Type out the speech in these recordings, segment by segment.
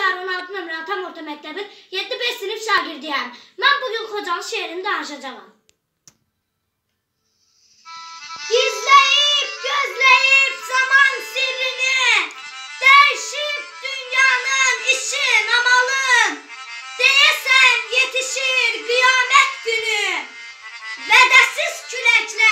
şəhər 16 nömrəli tam orta məktəbin 7-5 sinif şagirdiyəm. Mən bugün Xocalı şəhərində danışacağam. Gizleyip gözleyip zaman sirrini Değişip dünyanın işi namalın Deyesen yetişir kıyamet günü Bedesiz külekler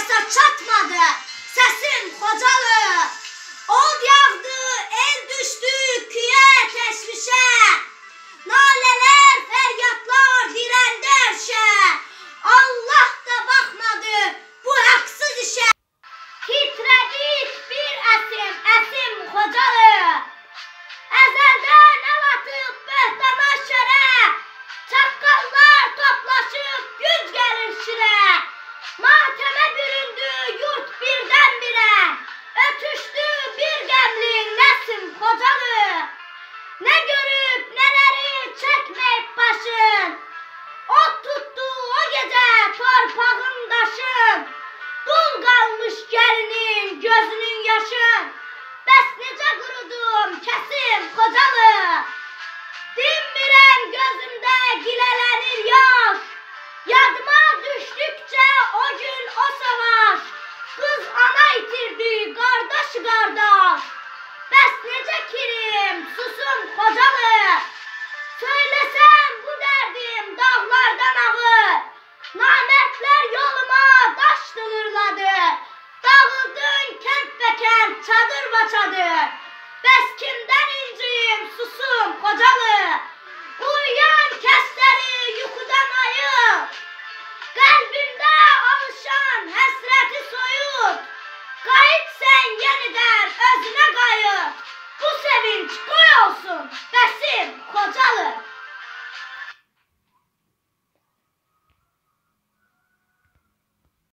səsə çatmadı səsim xocalı. Od yağdı, el düşdü küyə təşvişə. Nalələr, fəryadlar dirəndə ərşə. Allah da baxmadı bu haqsız işə. Titrədik bir əsim, əsim xocalı. Gelinin gözünün yaşın. Bəs necə qurudum kəsim Xocalı. Dinmirəm gözümdə gilələnir yaş. Yadıma düşdükcə o gün o savaş. Qız ana itirdi, qardaş qardaş. Bəs necə kirim, susum Xocalı. Çadır ba çadır. Bəs kimden inciyim, susum Xocalı. Uyuyan kəsləri yuxudan ayır. Qəlbimdə alışan həsrəti soyut. Qayıt sən yenidən özünə qayıt. Bu sevinç qoy olsun, bəsim